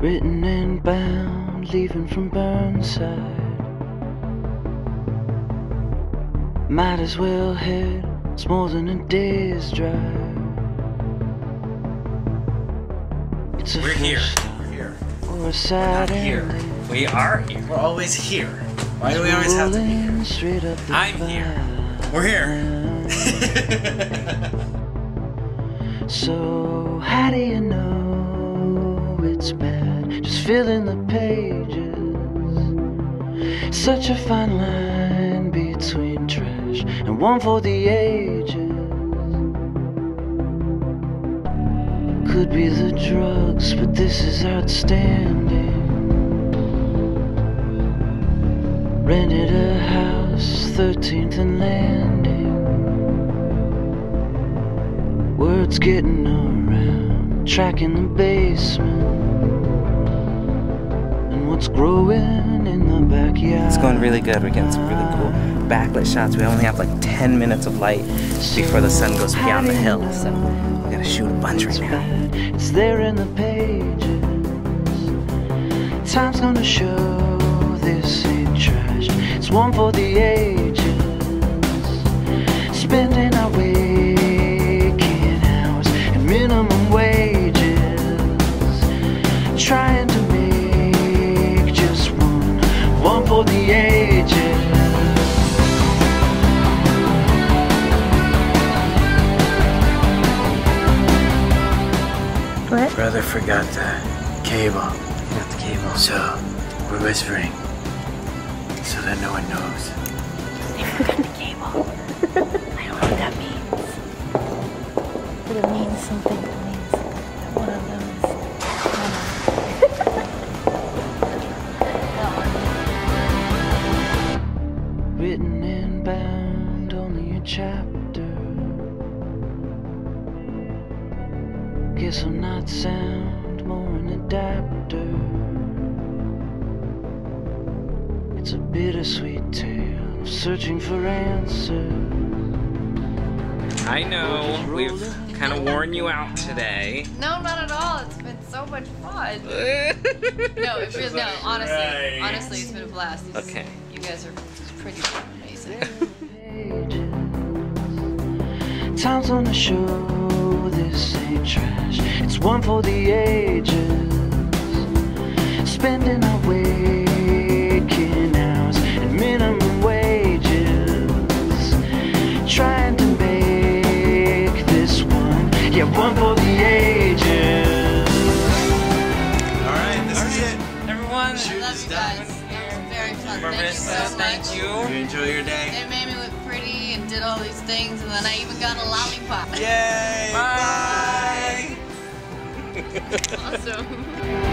Written and bound, leaving from Burnside. Might as well head, it's more than a day's drive. It's a We're here. stop We're here. or a sad here. ending. We are here. We're always here. Why do we always have to be here? Straight up the I'm here. We're here. So how do you know it's bad? Just filling the pages. Such a fine line between trash and one for the ages. Could be the drugs, but this is outstanding. Rented a house, 13th and Landing. Words getting around, tracking the basement. What's growing in the backyard. It's going really good. We're getting some really cool backlit shots. We only have like 10 minutes of light before the sun goes beyond the hill. So we gotta shoot a bunch right now. It's there in the pages. Time's gonna show this ain't trash. It's one for the ages. Brother forgot the cable. Got the cable. So we're whispering. So that no one knows. They forgot the cable. I don't know what that means. But it means something. It means that one of those. Written and bound, only a chapter. Guess I'm not sound, more an adapter. It's a bittersweet tale of searching for answers. I know we've kind of worn you out today. No, not at all. It's been so much fun. No, it feels no. Honestly, Right. honestly, it's been a blast. It's- Okay. You guys are pretty amazing. Time's gonna show this ain't trash. It's one for the ages. Spending our waking hours at minimum wages. Trying to make this one, yeah, one for the ages. All right, this is it. Everyone, Shoot Love is you done. guys. That was very fun. Thank you so much. thank you. You enjoy your day. Did all these things, and then I even got a lollipop. Yay! Bye. awesome.